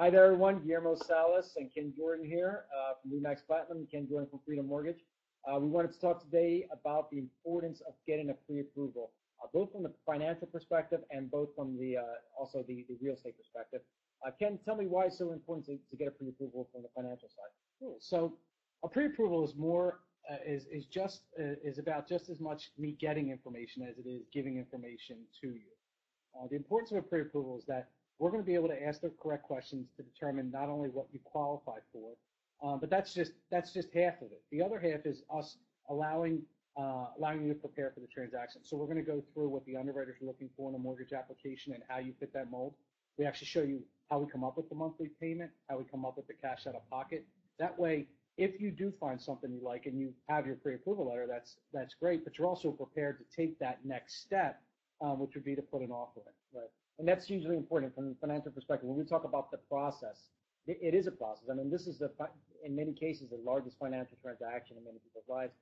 Hi there, everyone. Guillermo Salas and Ken Jordan here uh, from RE/MAX Platinum, and Ken Jordan from Freedom Mortgage. Uh, we wanted to talk today about the importance of getting a pre-approval, uh, both from the financial perspective and both from the uh, also the, the real estate perspective. Uh, Ken, tell me why it's so important to, to get a pre-approval from the financial side. Cool. So a pre-approval is more uh, is is just is about just as much me getting information as it is giving information to you. The importance of a pre-approval is that we're going to be able to ask the correct questions to determine not only what you qualify for, um, but that's just that's just half of it. The other half is us allowing uh, allowing you to prepare for the transaction. So we're going to go through what the underwriters are looking for in a mortgage application and how you fit that mold. We actually show you how we come up with the monthly payment, how we come up with the cash out of pocket. That way, if you do find something you like and you have your pre-approval letter, that's that's great. But you're also prepared to take that next step, um, which would be to put an offer in. Right. And that's usually important from a financial perspective. When we talk about the process, it, it is a process. I mean, this is the, in many cases, the largest financial transaction in many people's lives.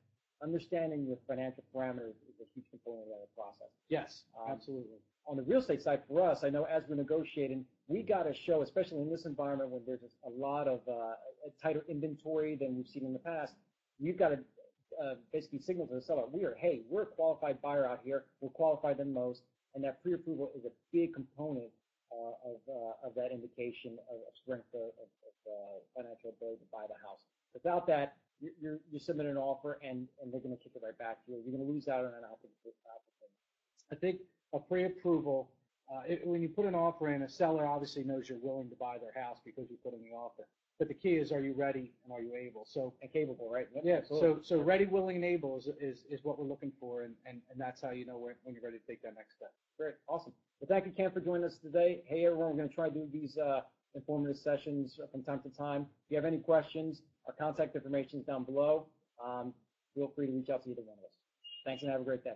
Understanding the financial parameters is a huge component of that process. Yes, um, absolutely. On the real estate side, for us, I know as we're negotiating, we got to show, especially in this environment when there's a lot of uh, tighter inventory than we've seen in the past, we've got to uh, basically signal to the seller, we are, hey, we're a qualified buyer out here. We're qualified the most and that pre-approval is a big component uh, of, uh, of that indication of, of strength of, of, of uh, financial ability to buy the house. Without that, you're, you're, you submit an offer and, and they're going to kick it right back to you. You're going to lose out on an opportunity. I think a pre-approval, uh, it, when you put an offer in, a seller obviously knows you're willing to buy their house because you put in the offer. But the key is, are you ready and are you able? So and capable, right? Yep, yeah. Absolutely. So so ready, willing, and able is is, is what we're looking for, and, and, and that's how you know when, when you're ready to take that next step. Great, awesome. Well, thank you, Ken, for joining us today. Hey, everyone, we're going to try to do these uh, informative sessions from time to time. If you have any questions, our contact information is down below. Um, feel free to reach out to either one of us. Thanks, and have a great day.